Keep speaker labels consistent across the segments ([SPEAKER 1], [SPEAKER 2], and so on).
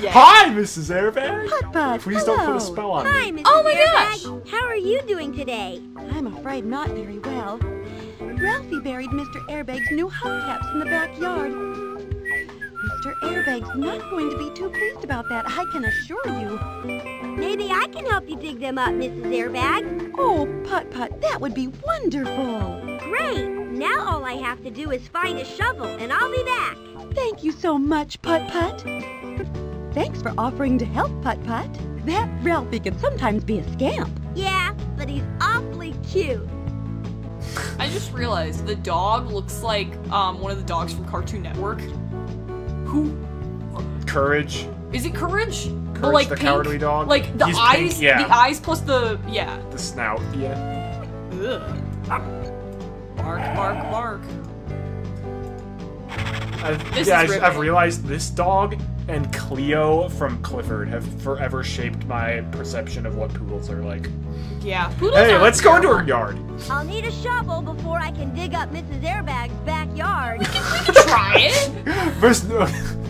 [SPEAKER 1] Yeah.
[SPEAKER 2] Hi, Mrs. Airbag.
[SPEAKER 3] Putt Putt,
[SPEAKER 2] Please don't put
[SPEAKER 3] hello.
[SPEAKER 2] a spell on
[SPEAKER 4] Hi,
[SPEAKER 2] me.
[SPEAKER 4] Mrs.
[SPEAKER 1] Oh my
[SPEAKER 4] Airbag. How are you doing today?
[SPEAKER 3] I'm afraid not very well. Ralphie buried Mr. Airbag's new hubcaps in the backyard. Mr. Airbag's not going to be too pleased about that, I can assure you.
[SPEAKER 4] Maybe I can help you dig them up, Mrs. Airbag.
[SPEAKER 3] Oh, Putt Putt, that would be wonderful.
[SPEAKER 4] Great. Now all I have to do is find a shovel, and I'll be back.
[SPEAKER 3] Thank you so much, Putt Putt. Thanks for offering to help, Putt Putt. That Ralphie can sometimes be a scamp.
[SPEAKER 4] Yeah, but he's awfully cute.
[SPEAKER 1] I just realized the dog looks like um one of the dogs from Cartoon Network. Who
[SPEAKER 2] Courage.
[SPEAKER 1] is it? Courage? The,
[SPEAKER 2] Courage
[SPEAKER 1] like
[SPEAKER 2] the
[SPEAKER 1] pink-
[SPEAKER 2] Cowardly Dog?
[SPEAKER 1] Like the
[SPEAKER 2] He's
[SPEAKER 1] eyes,
[SPEAKER 2] pink, yeah.
[SPEAKER 1] the eyes plus the yeah.
[SPEAKER 2] The snout. Yeah.
[SPEAKER 1] Ugh. Bark, bark, bark.
[SPEAKER 2] I've,
[SPEAKER 1] This
[SPEAKER 2] yeah,
[SPEAKER 1] is
[SPEAKER 2] I, I've realized this dog and Cleo from Clifford have forever shaped my perception of what poodles are like.
[SPEAKER 1] Yeah. Poodles
[SPEAKER 2] Hey, let's go into
[SPEAKER 1] terrible.
[SPEAKER 2] her yard.
[SPEAKER 4] I'll need a shovel before I can dig up Mrs. Airbag's backyard.
[SPEAKER 1] We can we can try it.
[SPEAKER 2] There's no,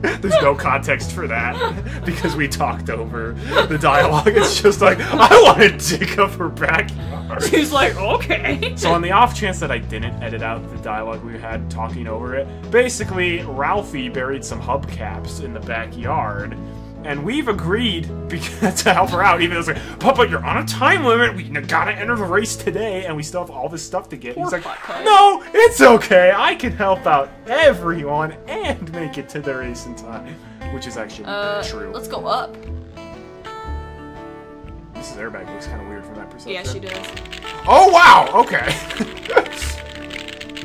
[SPEAKER 2] there's no context for that because we talked over the dialogue. It's just like I want to dig up her backyard.
[SPEAKER 1] She's like, okay.
[SPEAKER 2] So on the off chance that I didn't edit out the dialogue we had talking over it, basically Ralphie buried some hubcaps in the backyard. And we've agreed to help her out, even though it's like, Putt Putt, you're on a time limit. We gotta enter the race today, and we still have all this stuff to get.
[SPEAKER 1] Poor
[SPEAKER 2] He's like,
[SPEAKER 1] Putt-Putt.
[SPEAKER 2] No, it's okay. I can help out everyone and make it to the race in time, which is actually
[SPEAKER 1] Uh,
[SPEAKER 2] true.
[SPEAKER 1] let's go up.
[SPEAKER 2] Mrs. Airbag looks kind of weird from that perspective.
[SPEAKER 1] Yeah, she does.
[SPEAKER 2] Oh wow! Okay.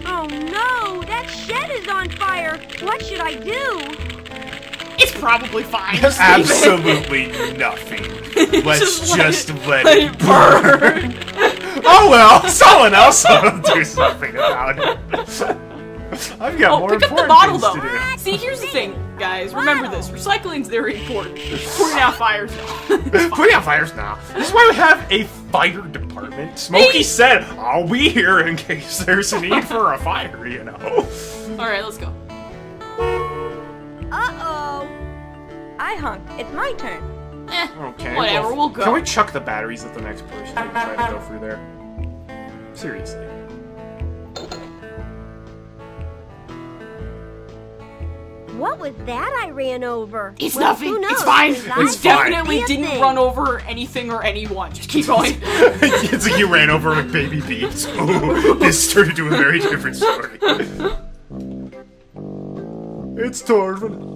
[SPEAKER 4] oh no, that shed is on fire. What should I do?
[SPEAKER 1] It's probably fine.
[SPEAKER 2] Absolutely nothing. Let's
[SPEAKER 1] Just
[SPEAKER 2] just,
[SPEAKER 1] let
[SPEAKER 2] let,
[SPEAKER 1] it
[SPEAKER 2] it burn. oh well, someone else will do something about it. I've got
[SPEAKER 1] Oh,
[SPEAKER 2] more
[SPEAKER 1] pick up the bottle
[SPEAKER 2] things
[SPEAKER 1] though.
[SPEAKER 2] to do.
[SPEAKER 1] See, here's the thing, guys. Remember this: recycling's very important. Putting out fires. Now.
[SPEAKER 2] Putting out fires now. This is why we have a fire department. Smokey
[SPEAKER 1] Hey.
[SPEAKER 2] said, "I'll be here in case there's a need for a fire." You know.
[SPEAKER 1] All right, let's go.
[SPEAKER 4] Uh-oh.
[SPEAKER 3] I honk. It's my turn.
[SPEAKER 1] Eh,
[SPEAKER 2] Okay.
[SPEAKER 1] Whatever,
[SPEAKER 2] well,
[SPEAKER 1] we'll go.
[SPEAKER 2] Can we chuck the batteries at the next person and try to go through there? Seriously.
[SPEAKER 4] What was that I ran over?
[SPEAKER 1] It's
[SPEAKER 4] Well,
[SPEAKER 1] nothing.
[SPEAKER 4] who knows?
[SPEAKER 1] It's fine.
[SPEAKER 4] 'cause
[SPEAKER 1] We
[SPEAKER 4] I
[SPEAKER 1] definitely
[SPEAKER 4] can't
[SPEAKER 1] didn't
[SPEAKER 4] think.
[SPEAKER 1] run over anything or anyone. Just keep going.
[SPEAKER 2] it's like you ran over like baby beets. Ooh, this turned into a very different story. It's Torval.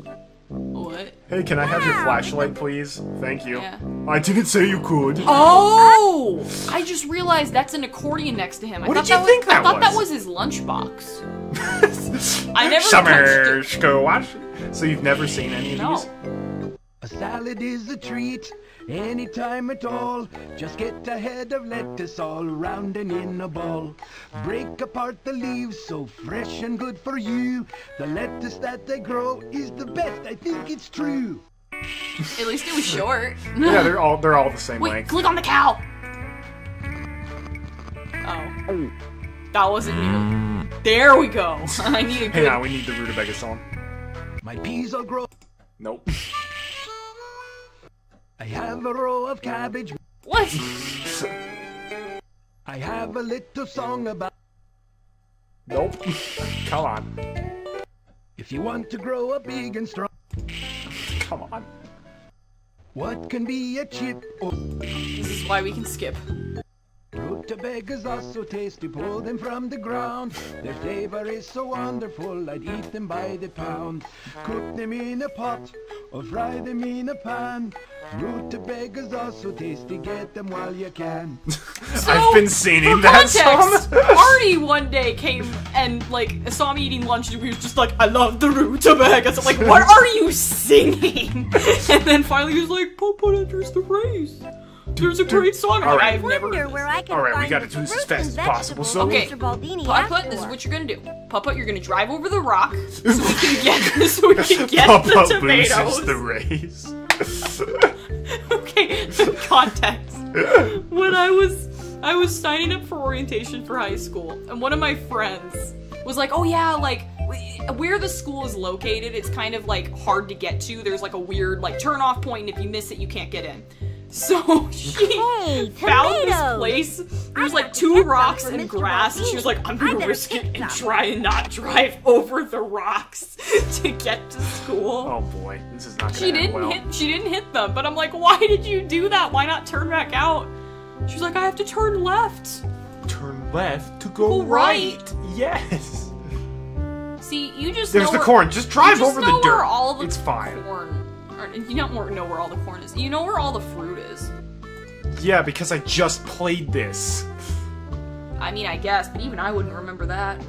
[SPEAKER 1] What?
[SPEAKER 2] Hey, can I have your flashlight, please? Thank you.
[SPEAKER 1] Yeah.
[SPEAKER 2] I didn't say you could.
[SPEAKER 1] Oh! I just realized that's an accordion next to him. I
[SPEAKER 2] What
[SPEAKER 1] thought
[SPEAKER 2] did you
[SPEAKER 1] that
[SPEAKER 2] think
[SPEAKER 1] was, I
[SPEAKER 2] that
[SPEAKER 1] thought that
[SPEAKER 2] was?
[SPEAKER 1] was his lunchbox. I never
[SPEAKER 2] Summer
[SPEAKER 1] touched
[SPEAKER 2] squash. So you've never seen any of
[SPEAKER 1] No.
[SPEAKER 2] these?
[SPEAKER 5] A salad is a treat, anytime at all. Just get a head of lettuce all round and in a ball. Break apart the leaves, so fresh and good for you. The lettuce that they grow is the best, I think it's true.
[SPEAKER 1] At least it was short.
[SPEAKER 2] Yeah, they're all they're all the same
[SPEAKER 1] Wait,
[SPEAKER 2] length.
[SPEAKER 1] click on the cow. Oh. That wasn't new. There we go. I need a
[SPEAKER 2] Mm. Hey,
[SPEAKER 1] good.
[SPEAKER 2] now we need the rutabaga song.
[SPEAKER 5] My peas all grow.
[SPEAKER 2] Nope.
[SPEAKER 5] I have a row of cabbage.
[SPEAKER 1] What?
[SPEAKER 5] I have a little song about.
[SPEAKER 2] Nope. Come on.
[SPEAKER 5] If you want to grow up big and strong,
[SPEAKER 2] Come on.
[SPEAKER 5] what can be a chip?
[SPEAKER 1] This is why we can skip.
[SPEAKER 5] Rutabagas are so tasty, pull them from the ground. Their flavor is so wonderful, I'd eat them by the pound. Cook them in a pot or fry them in a pan. Root Rutabagas are so tasty, get them while you can.
[SPEAKER 1] So,
[SPEAKER 2] I've been singing
[SPEAKER 1] for
[SPEAKER 2] that
[SPEAKER 1] context,
[SPEAKER 2] song.
[SPEAKER 1] Artie one day came and like saw me eating lunch and we was just like, I love the rutabagas. I'm like, what are you singing? and then finally he was like, Putt Putt enters the race. There's a great song. I'm
[SPEAKER 2] All
[SPEAKER 1] like,
[SPEAKER 2] right.
[SPEAKER 1] I've never
[SPEAKER 4] Wonder
[SPEAKER 1] heard
[SPEAKER 4] where
[SPEAKER 1] this.
[SPEAKER 4] I can
[SPEAKER 2] All right, we
[SPEAKER 4] find
[SPEAKER 2] gotta do this as fast as possible, so-
[SPEAKER 1] Okay.
[SPEAKER 4] Mr. Baldini
[SPEAKER 1] Putt-Putt, this is what you're gonna do. Putt-Putt, you're gonna drive over the rock so we can get so we can get
[SPEAKER 2] Putt Putt
[SPEAKER 1] the tomatoes.
[SPEAKER 2] loses the race.
[SPEAKER 1] okay, context. When I was I was signing up for orientation for high school, and one of my friends was like, "Oh yeah, like where the school is located, it's kind of like hard to get to. There's like a weird like turn off point, and if you miss it, you can't get in. So she
[SPEAKER 4] Hey,
[SPEAKER 1] found this place. There's
[SPEAKER 4] I
[SPEAKER 1] like two rocks and grass, and she was like, "I'm
[SPEAKER 4] I
[SPEAKER 1] gonna risk it and try and not drive over the rocks to get to school."
[SPEAKER 2] Oh boy, this is not gonna
[SPEAKER 1] She didn't
[SPEAKER 2] well.
[SPEAKER 1] hit. She didn't hit them. But I'm like, why did you do that? Why not turn back out? She's like, I have to turn left.
[SPEAKER 2] Turn left to go
[SPEAKER 1] Go right.
[SPEAKER 2] right. Yes.
[SPEAKER 1] See, you just
[SPEAKER 2] There's
[SPEAKER 1] know
[SPEAKER 2] the
[SPEAKER 1] where-
[SPEAKER 2] corn. Just drive
[SPEAKER 1] you just
[SPEAKER 2] over
[SPEAKER 1] know
[SPEAKER 2] the dirt.
[SPEAKER 1] Where all the
[SPEAKER 2] it's fine.
[SPEAKER 1] corn. Or, you don't know where all the corn is. You know where all the fruit is.
[SPEAKER 2] Yeah, because I just played this.
[SPEAKER 1] I mean, I guess, but even I wouldn't remember that.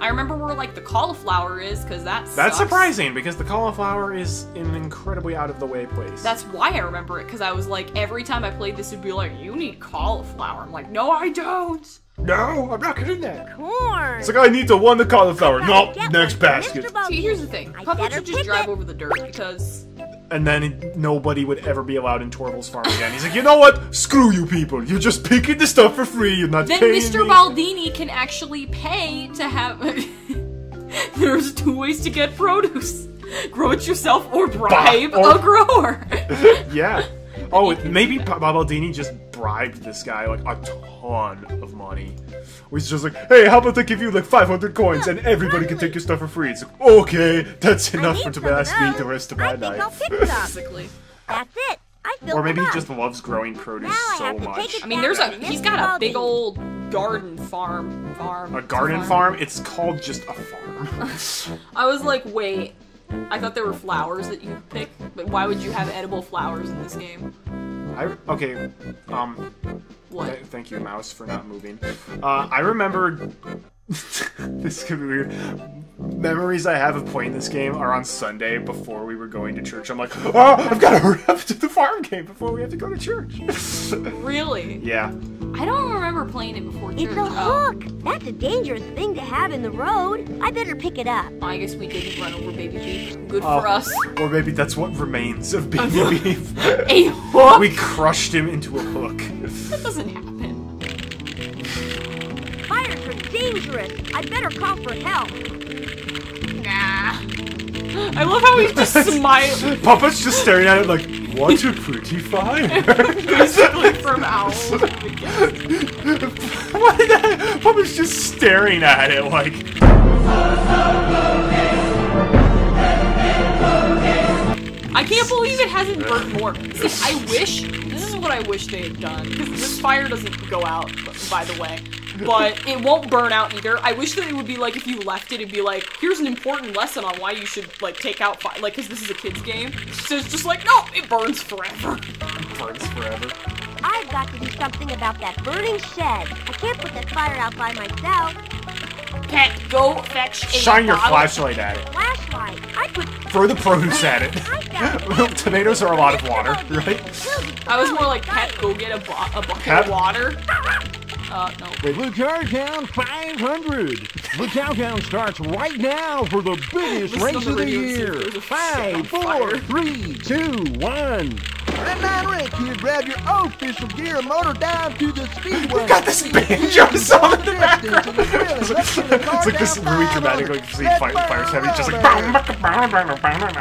[SPEAKER 1] I remember where like the cauliflower is, because that's
[SPEAKER 2] That's surprising because the cauliflower is an incredibly out of the way place.
[SPEAKER 1] That's why I remember it, because I was like, every time I played this, it'd be like, you need cauliflower. I'm like, no, I don't.
[SPEAKER 2] No, I'm not getting that.
[SPEAKER 4] Corn.
[SPEAKER 2] It's like I need to one the cauliflower.
[SPEAKER 4] Gotta
[SPEAKER 2] Nope, next basket.
[SPEAKER 1] See, here's the thing.
[SPEAKER 4] I
[SPEAKER 1] Putt Putt
[SPEAKER 4] better
[SPEAKER 1] should just drive
[SPEAKER 4] it.
[SPEAKER 1] over the dirt, because
[SPEAKER 2] And then it- nobody would ever be allowed in Torval's farm again. He's like, you know what? Screw you people. You're just picking the stuff for free. You're not
[SPEAKER 1] then
[SPEAKER 2] paying
[SPEAKER 1] Mr.
[SPEAKER 2] me.
[SPEAKER 1] Baldini can actually pay to have. There's two ways to get produce: grow it yourself or bribe
[SPEAKER 2] or-
[SPEAKER 1] a grower.
[SPEAKER 2] yeah. Oh, it- maybe Pa- Baldini just bribed this guy like a ton of money. Where He's just like, hey, how about I give you like 500 coins and everybody can take your stuff for free? It's like, okay, that's enough for to
[SPEAKER 4] some
[SPEAKER 2] last me the rest of
[SPEAKER 4] I
[SPEAKER 2] my
[SPEAKER 4] think I'll
[SPEAKER 2] life.
[SPEAKER 4] pick some.
[SPEAKER 1] Basically,
[SPEAKER 4] That's it. I filled
[SPEAKER 2] Or maybe he just loves growing produce
[SPEAKER 4] Now
[SPEAKER 2] so
[SPEAKER 4] have
[SPEAKER 2] much.
[SPEAKER 1] I mean, there's a he's got a big old garden farm. Farm.
[SPEAKER 2] A garden farm? It's called just a farm.
[SPEAKER 1] I was like, wait. I thought there were flowers that you could pick, but why would you have edible flowers in this game?
[SPEAKER 2] I, okay, um,
[SPEAKER 1] What?
[SPEAKER 2] th- thank you, mouse, for not moving. Uh, I remember. this could be weird. Memories I have of playing this game are on Sunday before we were going to church. I'm like, oh, I've got to hurry up to the farm game before we have to go to church.
[SPEAKER 1] Really?
[SPEAKER 2] yeah.
[SPEAKER 1] I don't remember playing it before church.
[SPEAKER 4] It's a
[SPEAKER 1] Oh.
[SPEAKER 4] hook. That's a dangerous thing to have in the road. I better pick it up.
[SPEAKER 1] I guess we didn't run over Baby Beef. Good
[SPEAKER 2] Oh,
[SPEAKER 1] for us.
[SPEAKER 2] Or maybe that's what remains of Baby Beef.
[SPEAKER 1] A hook?
[SPEAKER 2] we crushed him into a hook.
[SPEAKER 1] That doesn't happen.
[SPEAKER 4] Fires are dangerous. I better call for help.
[SPEAKER 1] Nah. I love how he's just smiling.
[SPEAKER 2] Putt Putt's just staring at it like, what a pretty fire.
[SPEAKER 1] Basically from Owl.
[SPEAKER 2] What is that? Putt Putt's just staring at it like.
[SPEAKER 1] I can't believe it hasn't burnt more. See, I wish this is what I wish they had done because this fire doesn't go out, by the way. But it won't burn out either. I wish that it would be like if you left it, it'd be like, here's an important lesson on why you should like take out fire, like because this is a kids game. So it's just like, no, it burns forever.
[SPEAKER 2] It Burns forever.
[SPEAKER 4] I've got to do something about that burning shed. I can't put that fire out by myself.
[SPEAKER 1] Pet, go fetch a
[SPEAKER 2] Shine your flashlight at it.
[SPEAKER 4] Flashlight. I put.
[SPEAKER 2] Throw the produce at it.
[SPEAKER 4] I got
[SPEAKER 2] Well, tomatoes are a lot of water, right?
[SPEAKER 1] I was more like, Pet, go get a, bu- a bucket
[SPEAKER 2] Pet?
[SPEAKER 1] of water. Uh, no.
[SPEAKER 5] Blue Countdown 500. Blue Countdown starts right now for the biggest
[SPEAKER 1] Listen
[SPEAKER 5] race
[SPEAKER 1] the
[SPEAKER 5] of the
[SPEAKER 1] radio and see if
[SPEAKER 5] year.
[SPEAKER 1] there's a
[SPEAKER 5] Five,
[SPEAKER 1] shot
[SPEAKER 5] four,
[SPEAKER 1] fire.
[SPEAKER 5] three, two, one. Red Line Red Kid, grab your official gear and motor down to the speedway.
[SPEAKER 2] We've got this banjo song in the background. it's like, it's like this really dramatic, like, see fire, fire's heavy, just like.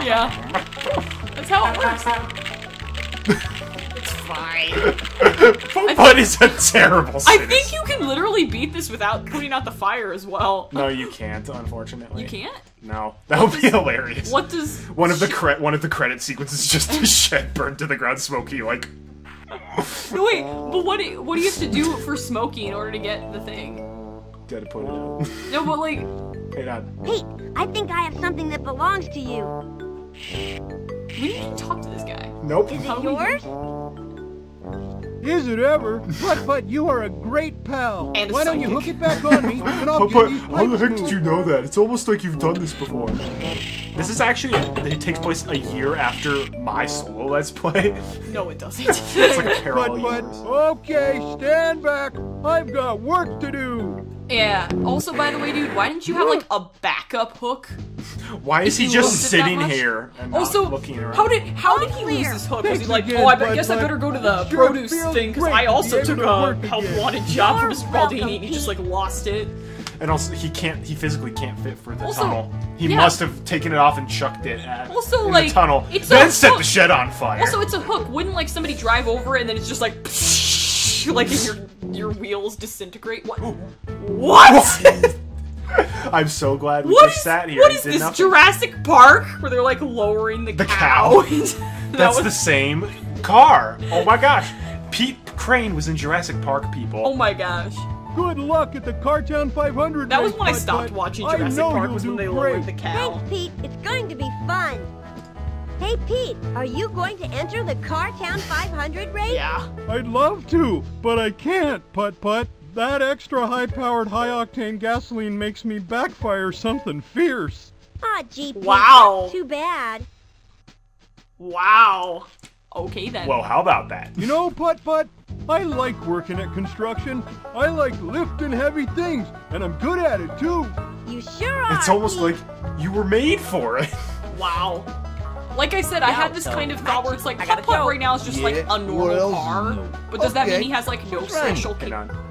[SPEAKER 1] Yeah. That's how it works. It's fine.
[SPEAKER 2] But it's a terrible
[SPEAKER 1] I
[SPEAKER 2] citizen.
[SPEAKER 1] think you can literally beat this without putting out the fire as well.
[SPEAKER 2] No, you can't, unfortunately.
[SPEAKER 1] You can't?
[SPEAKER 2] No, that would be hilarious.
[SPEAKER 1] What does
[SPEAKER 2] One of the cre- one of the credit sequences is just a shed burned to the ground, smoky. Like,
[SPEAKER 1] No wait, but what do, what do you have to do for Smokey in order to get the thing?
[SPEAKER 2] gotta put it out.
[SPEAKER 1] No, but like
[SPEAKER 2] Hey, not.
[SPEAKER 4] Pete, I think I have something that belongs to you.
[SPEAKER 1] we need to talk to this guy.
[SPEAKER 2] Nope.
[SPEAKER 4] Is it
[SPEAKER 1] How do we-
[SPEAKER 4] yours?
[SPEAKER 5] Is it ever? But but you are a great pal.
[SPEAKER 1] And
[SPEAKER 5] Why don't you hook it back on me and I'll
[SPEAKER 2] Putt Putt,
[SPEAKER 5] give you
[SPEAKER 2] how the heck did you know that? It's almost like you've done this before. This is actually it takes place a year after my solo let's play.
[SPEAKER 1] No, it doesn't.
[SPEAKER 2] It's like a parallel
[SPEAKER 5] But but okay, stand back. I've got work to do.
[SPEAKER 1] yeah. Also, by the way, dude, why didn't you have like a backup hook?
[SPEAKER 2] Why is
[SPEAKER 1] if
[SPEAKER 2] he just
[SPEAKER 1] looked at that
[SPEAKER 2] sitting here and not
[SPEAKER 1] Also,
[SPEAKER 2] looking around?
[SPEAKER 1] how did how did he lose
[SPEAKER 4] clear.
[SPEAKER 1] his hook? Was he like,
[SPEAKER 5] again,
[SPEAKER 1] oh, I
[SPEAKER 5] Bud
[SPEAKER 1] guess I better go to the produce thing because I also took a
[SPEAKER 5] work
[SPEAKER 1] help wanted job for
[SPEAKER 4] You're
[SPEAKER 1] Mr. Baldini and he just like lost it.
[SPEAKER 2] And also, he can't. He physically can't fit for the
[SPEAKER 1] Also,
[SPEAKER 2] tunnel. He
[SPEAKER 1] yeah.
[SPEAKER 2] must have taken it off and chucked it at
[SPEAKER 1] Also,
[SPEAKER 2] in
[SPEAKER 1] like,
[SPEAKER 2] the tunnel.
[SPEAKER 1] it's
[SPEAKER 2] then
[SPEAKER 1] a
[SPEAKER 2] set
[SPEAKER 1] hook.
[SPEAKER 2] the shed on fire.
[SPEAKER 1] Also, it's a hook. Wouldn't like somebody drive over it and then it's just like, like and your your wheels disintegrate? What? What?
[SPEAKER 2] I'm so glad we
[SPEAKER 1] What
[SPEAKER 2] just
[SPEAKER 1] is,
[SPEAKER 2] sat here
[SPEAKER 1] what
[SPEAKER 2] and
[SPEAKER 1] this
[SPEAKER 2] nothing.
[SPEAKER 1] Jurassic Park where they're like lowering the,
[SPEAKER 2] The
[SPEAKER 1] cow?
[SPEAKER 2] cow.
[SPEAKER 1] That
[SPEAKER 2] That's
[SPEAKER 1] was-
[SPEAKER 2] the same car. Oh my gosh. Pete Crane was in Jurassic Park, people.
[SPEAKER 1] Oh my gosh.
[SPEAKER 5] Good luck at the Cartown 500
[SPEAKER 1] That was when I stopped
[SPEAKER 5] Bud.
[SPEAKER 1] watching
[SPEAKER 5] I
[SPEAKER 1] Jurassic
[SPEAKER 5] know
[SPEAKER 1] Park was when they
[SPEAKER 5] great.
[SPEAKER 1] lowered the cow.
[SPEAKER 4] Thanks, Pete. It's going to be fun. Hey, Pete, are you going to enter the Car Town 500 race?
[SPEAKER 1] Yeah.
[SPEAKER 5] I'd love to, but I can't, Putt Putt. That extra high-powered, high-octane gasoline makes me backfire something fierce.
[SPEAKER 4] Ah, Aw, gee, Pete,
[SPEAKER 1] Wow.
[SPEAKER 4] too bad.
[SPEAKER 1] Wow. Okay then.
[SPEAKER 2] Well, how about that?
[SPEAKER 5] You know, Putt Putt, I like working at construction. I like lifting heavy things, and I'm good at it too.
[SPEAKER 4] You sure are.
[SPEAKER 2] It's almost
[SPEAKER 4] Pete.
[SPEAKER 2] like you were made for it.
[SPEAKER 1] Wow. Like I said, I had this kind of thought where it's like
[SPEAKER 6] I got
[SPEAKER 1] Putt Putt right now is just like a normal car. But does that mean he has like no special
[SPEAKER 2] Hang
[SPEAKER 1] cap-
[SPEAKER 2] on.
[SPEAKER 6] Well,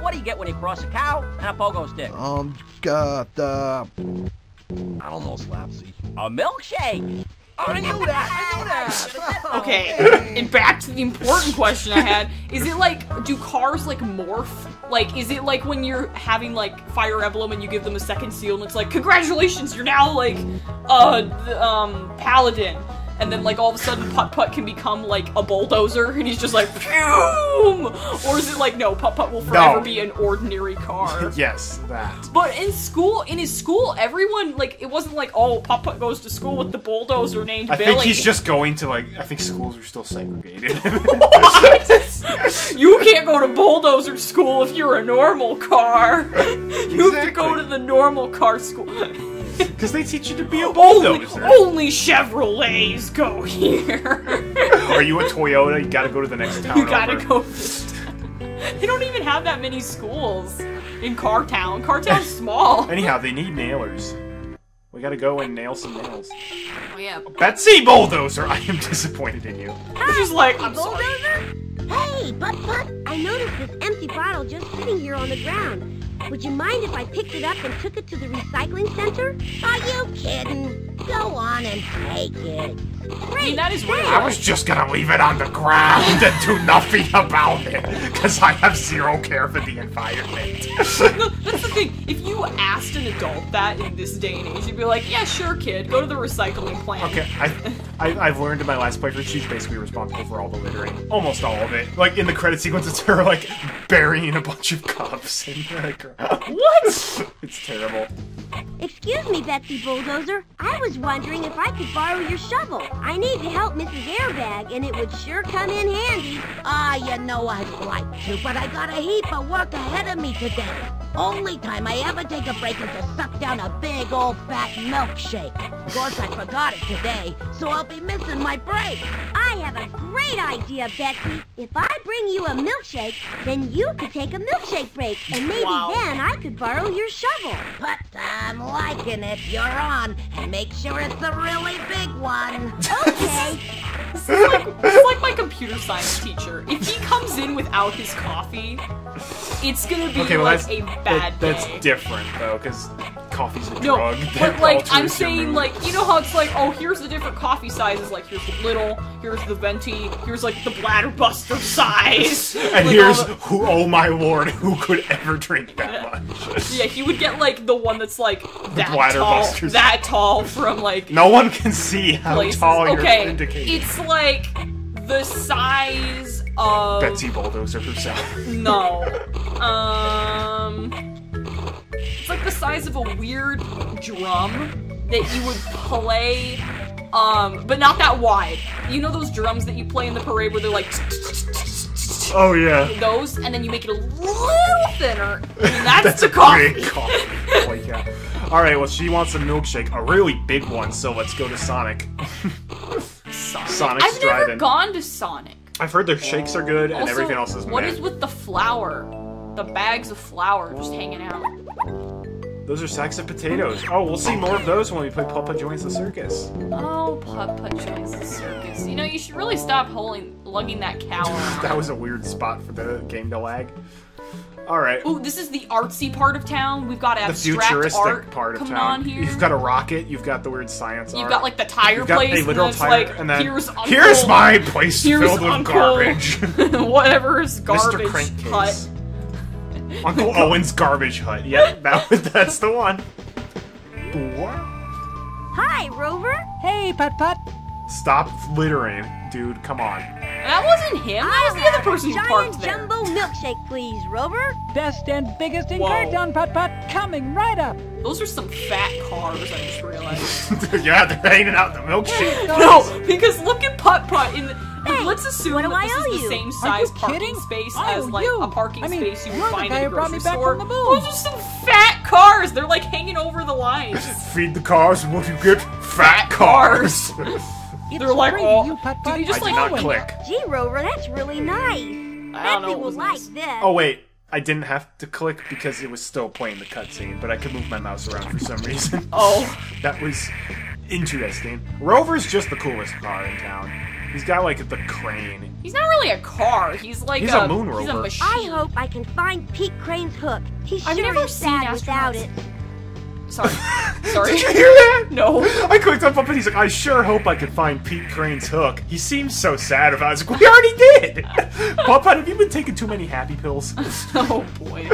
[SPEAKER 6] what do you get when you cross a cow and a pogo stick?
[SPEAKER 7] Um, got uh, I don't know, Slapsy.
[SPEAKER 6] A milkshake.
[SPEAKER 7] I knew that. I knew that.
[SPEAKER 1] Okay, and back to the important question I had: Is it like do cars like morph? Like, is it like when you're having like Fire Emblem and you give them a second seal and it's like, congratulations, you're now like, uh, um, paladin, and then like all of a sudden Putt Putt can become like a bulldozer and he's just like, boom, or is it like no, Putt Putt will forever
[SPEAKER 2] No.
[SPEAKER 1] be an ordinary car?
[SPEAKER 2] yes, that.
[SPEAKER 1] But in school, in his school, everyone like it wasn't like oh, Putt Putt goes to school with the bulldozer named
[SPEAKER 2] I
[SPEAKER 1] Billy.
[SPEAKER 2] think he's just going to like. I think schools are still segregated.
[SPEAKER 1] You can't go to bulldozer school if you're a normal car. You have to go to the normal car school.
[SPEAKER 2] Because they teach you to be a bulldozer.
[SPEAKER 1] only Chevrolets go here.
[SPEAKER 2] Are you a Toyota? You gotta go to the next town
[SPEAKER 1] you gotta
[SPEAKER 2] over.
[SPEAKER 1] go. this town. They don't even have that many schools in Cartown. Cartown's small.
[SPEAKER 2] Anyhow, they need nailers. We gotta go and nail some nails.
[SPEAKER 1] Oh, yeah.
[SPEAKER 2] Betsy Bulldozer, I am disappointed in you.
[SPEAKER 1] It's just like I'm sorry.
[SPEAKER 4] Bulldozer? Hey, Putt Putt, I noticed this empty bottle just sitting here on the ground. Would you mind if I picked it up and took it to the recycling center? Are you kidding? Go on and take it.
[SPEAKER 1] I mean, that is weird.
[SPEAKER 2] I was just gonna leave it on the ground and do nothing about it, because I have zero care for the environment.
[SPEAKER 1] No, that's the thing. If you asked an adult that in this day and age, you'd be like, "Yeah, sure, kid, go to the recycling plant."
[SPEAKER 2] Okay, I, I I've learned in my last playthrough she's basically responsible for all the littering, almost all of it. Like in the credit sequence, it's her like burying a bunch of cups in the ground.
[SPEAKER 1] What?
[SPEAKER 2] It's terrible.
[SPEAKER 4] Excuse me, Betsy Bulldozer. I was wondering if I could borrow your shovel. I need to help Mrs. Airbag, and it would sure come in handy.
[SPEAKER 8] Ah, you know I'd like to, but I got a heap of work ahead of me today. Only time I ever take a break is to suck down a big old fat milkshake. Of course, I forgot it today, so I'll be missing my break.
[SPEAKER 4] I have a great idea, Betsy. If I bring you a milkshake, then you could take a milkshake break, and maybe
[SPEAKER 1] Wow.
[SPEAKER 4] then I could borrow your shovel.
[SPEAKER 8] But I'm liking it. You're on, and make sure it's a really big one.
[SPEAKER 4] Okay.
[SPEAKER 1] This is like, it's like my computer science teacher. If he comes in without his coffee, it's gonna be
[SPEAKER 2] Okay, well
[SPEAKER 1] like
[SPEAKER 2] that's
[SPEAKER 1] a bad
[SPEAKER 2] that- that's different though, because coffee's a
[SPEAKER 1] No,
[SPEAKER 2] drug.
[SPEAKER 1] but like I'm saying, like you know how it's like, oh, here's the different coffee sizes. Like here's the little, here's the venti, here's like the bladder buster size.
[SPEAKER 2] And
[SPEAKER 1] like,
[SPEAKER 2] here's
[SPEAKER 1] the-
[SPEAKER 2] who, oh my lord, who could ever drink that much?
[SPEAKER 1] yeah, he would get like the one that's like that
[SPEAKER 2] bladder
[SPEAKER 1] tall,
[SPEAKER 2] busters.
[SPEAKER 1] that tall from like
[SPEAKER 2] No one can see how
[SPEAKER 1] places.
[SPEAKER 2] tall you're
[SPEAKER 1] okay,
[SPEAKER 2] indicating.
[SPEAKER 1] it's like the size of
[SPEAKER 2] Betsy Bulldozer herself.
[SPEAKER 1] No. Um. It's like the size of a weird drum that you would play. Um, but not that wide. You know those drums that you play in the parade where they're like
[SPEAKER 2] Oh yeah.
[SPEAKER 1] those, and then you make it a little thinner. And that's,
[SPEAKER 2] That's
[SPEAKER 1] the
[SPEAKER 2] a
[SPEAKER 1] coffee.
[SPEAKER 2] big coffee. Holy cow. All right, well she wants a milkshake, a really big one. So let's go to Sonic. Sonic's
[SPEAKER 1] I've never
[SPEAKER 2] driving.
[SPEAKER 1] gone to Sonic.
[SPEAKER 2] I've heard their shakes are good and
[SPEAKER 1] Also,
[SPEAKER 2] everything else is
[SPEAKER 1] what
[SPEAKER 2] meh.
[SPEAKER 1] is with the flour? The bags of flour just hanging out.
[SPEAKER 2] Those are sacks of potatoes. Oh, we'll see more of those when we play Putt Putt Joins the Circus.
[SPEAKER 1] Oh, Putt joins the circus. You know, you should really stop holding, lugging that cow.
[SPEAKER 2] That was a weird spot for the game to lag. All right.
[SPEAKER 1] Ooh, this is the artsy part of town. We've got
[SPEAKER 2] the
[SPEAKER 1] abstract
[SPEAKER 2] futuristic
[SPEAKER 1] art
[SPEAKER 2] part of
[SPEAKER 1] coming
[SPEAKER 2] town.
[SPEAKER 1] on here.
[SPEAKER 2] You've got a rocket. You've got the weird science.
[SPEAKER 1] You've
[SPEAKER 2] art.
[SPEAKER 1] got like the tire
[SPEAKER 2] You've got
[SPEAKER 1] place,
[SPEAKER 2] a
[SPEAKER 1] and
[SPEAKER 2] literal tire,
[SPEAKER 1] like
[SPEAKER 2] and then
[SPEAKER 1] here's Uncle,
[SPEAKER 2] here's my place
[SPEAKER 1] here's
[SPEAKER 2] filled with garbage.
[SPEAKER 1] whatever's
[SPEAKER 2] Mr.
[SPEAKER 1] garbage hut.
[SPEAKER 2] Crankcase. Uncle Owen's garbage hut. Yep, that was, that's the one.
[SPEAKER 4] Hi, Rover.
[SPEAKER 5] Hey, Putt Putt.
[SPEAKER 2] Stop littering, dude. Come on.
[SPEAKER 1] That wasn't him. That was the other ah, person who
[SPEAKER 4] Giant
[SPEAKER 1] parked there.
[SPEAKER 4] jumbo milkshake, please, Rover.
[SPEAKER 5] Best and biggest in
[SPEAKER 1] Whoa.
[SPEAKER 5] Cartown, Putt Putt. Coming right up.
[SPEAKER 1] Those are some fat cars. I just realized.
[SPEAKER 2] yeah, they're hanging out the milkshake.
[SPEAKER 1] no, because look at Putt Putt in. The,
[SPEAKER 4] Hey,
[SPEAKER 1] let's assume
[SPEAKER 4] what do
[SPEAKER 1] that
[SPEAKER 4] I
[SPEAKER 1] this
[SPEAKER 4] owe
[SPEAKER 1] is the same size parking
[SPEAKER 5] kidding?
[SPEAKER 1] space as like
[SPEAKER 5] you.
[SPEAKER 1] a parking
[SPEAKER 5] I mean,
[SPEAKER 1] space you would find
[SPEAKER 5] guy
[SPEAKER 1] in a
[SPEAKER 5] who
[SPEAKER 1] grocery store.
[SPEAKER 5] from the.
[SPEAKER 1] Those are some fat cars. They're like hanging over the lines.
[SPEAKER 2] Feed the cars, and what do you get? Fat cars.
[SPEAKER 5] It's
[SPEAKER 1] They're like,
[SPEAKER 5] free,
[SPEAKER 1] oh,
[SPEAKER 5] you Putt
[SPEAKER 1] do
[SPEAKER 5] Putt.
[SPEAKER 1] they just
[SPEAKER 2] I
[SPEAKER 1] like
[SPEAKER 2] did not
[SPEAKER 5] Owen.
[SPEAKER 2] click.
[SPEAKER 4] Gee, Rover, that's really nice.
[SPEAKER 1] I don't know.
[SPEAKER 4] Betsy will
[SPEAKER 1] was
[SPEAKER 4] like
[SPEAKER 1] nice.
[SPEAKER 4] this.
[SPEAKER 2] Oh wait, I didn't have to click because it was still playing the cutscene, but I could move my mouse around for some reason.
[SPEAKER 1] Oh,
[SPEAKER 2] That was interesting. Rover's just the coolest car in town. He's got like the crane.
[SPEAKER 1] he's not really a car. He's like
[SPEAKER 2] He's
[SPEAKER 1] a,
[SPEAKER 2] a moon
[SPEAKER 1] He's a
[SPEAKER 2] rover.
[SPEAKER 1] machine.
[SPEAKER 4] I hope I can find Pete Crane's hook. He
[SPEAKER 1] I've
[SPEAKER 4] sure
[SPEAKER 1] never
[SPEAKER 4] is
[SPEAKER 1] seen
[SPEAKER 4] sad without it.
[SPEAKER 1] Sorry, sorry.
[SPEAKER 2] Did you hear that?
[SPEAKER 1] No.
[SPEAKER 2] I clicked up, up and he's like, I sure hope I can find Pete Crane's hook. He seems so sad about it. I was like, we already did! Putt Putt, have you been taking too many happy pills?
[SPEAKER 1] Oh boy.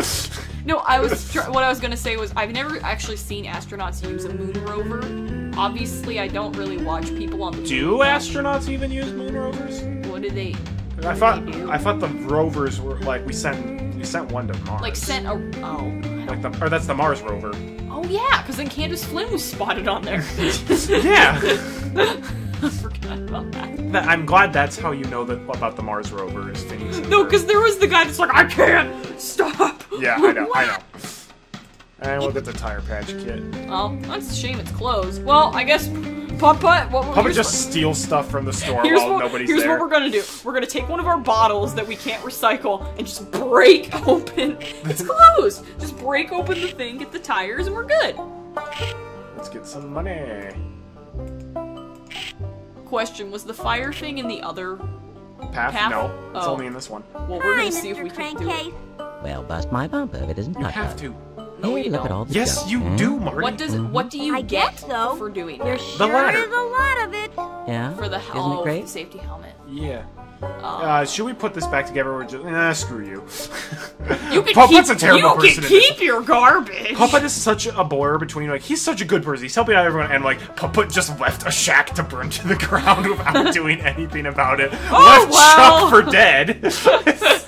[SPEAKER 1] No, I was tr- what I was gonna say was I've never actually seen astronauts use a moon rover. Obviously, I don't really watch people on the
[SPEAKER 2] Do astronauts even use moon rovers?
[SPEAKER 1] What do they
[SPEAKER 2] I thought I thought the rovers were like we sent we sent one to Mars.
[SPEAKER 1] like sent a? Oh,
[SPEAKER 2] like the or that's the Mars rover.
[SPEAKER 1] oh yeah, because then Candace Flynn was spotted on there.
[SPEAKER 2] Yeah.
[SPEAKER 1] I forgot about that.
[SPEAKER 2] That- I'm glad that's how you know that about the Mars rover is Phineas.
[SPEAKER 1] No, because there was the guy that's like, I can't stop.
[SPEAKER 2] Yeah, I know, I know. And we'll get the tire patch kit.
[SPEAKER 1] Well, that's a shame it's closed. Well, I guess Putt Putt. What
[SPEAKER 2] Probably
[SPEAKER 1] here's
[SPEAKER 2] just steal stuff from the store
[SPEAKER 1] Here's,
[SPEAKER 2] while
[SPEAKER 1] what,
[SPEAKER 2] nobody's
[SPEAKER 1] here's
[SPEAKER 2] there.
[SPEAKER 1] what we're gonna do. We're gonna take one of our bottles that we can't recycle and just break open. It's closed. Just break open the thing, get the tires, and we're good.
[SPEAKER 2] Let's get some money.
[SPEAKER 1] Question: Was the fire thing in the other?
[SPEAKER 2] Path?
[SPEAKER 1] Path?
[SPEAKER 2] No, it's
[SPEAKER 1] Oh.
[SPEAKER 2] only in this one.
[SPEAKER 1] Well, we're
[SPEAKER 4] Hi,
[SPEAKER 1] gonna see if
[SPEAKER 4] Mr.
[SPEAKER 1] we can do it.
[SPEAKER 6] Well, bust my bumper if it isn't
[SPEAKER 2] You have
[SPEAKER 6] Putt.
[SPEAKER 2] to.
[SPEAKER 1] No,
[SPEAKER 6] Hey,
[SPEAKER 1] you
[SPEAKER 6] look at all the
[SPEAKER 2] Yes,
[SPEAKER 6] junk,
[SPEAKER 2] you
[SPEAKER 6] hmm?
[SPEAKER 2] do, Marty.
[SPEAKER 1] What does what do you
[SPEAKER 4] I
[SPEAKER 1] get
[SPEAKER 4] guess so.
[SPEAKER 1] for doing
[SPEAKER 4] There
[SPEAKER 1] that?
[SPEAKER 4] sure
[SPEAKER 2] ladder.
[SPEAKER 4] is a lot of it.
[SPEAKER 6] Yeah?
[SPEAKER 1] For the
[SPEAKER 6] Isn't
[SPEAKER 1] oh,
[SPEAKER 6] it great?
[SPEAKER 1] the safety helmet.
[SPEAKER 2] Yeah.
[SPEAKER 1] Oh.
[SPEAKER 2] Uh, should we put this back together or just nah, screw you?
[SPEAKER 1] you can
[SPEAKER 2] Putt Putt's
[SPEAKER 1] keep,
[SPEAKER 2] a terrible
[SPEAKER 1] you
[SPEAKER 2] person.
[SPEAKER 1] can keep your garbage.
[SPEAKER 2] Putt Putt is such a blur between like he's such a good person, he's helping out everyone, and like Putt Putt just left a shack to burn to the ground without doing anything about it. left
[SPEAKER 1] well.
[SPEAKER 2] Chuck for dead.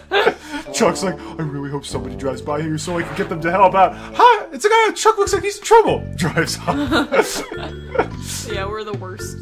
[SPEAKER 2] Chuck's like, I really hope somebody drives by here so I can get them to help out. Hi, it's a guy. Chuck looks like he's in trouble. Drives off.
[SPEAKER 1] yeah, we're the worst.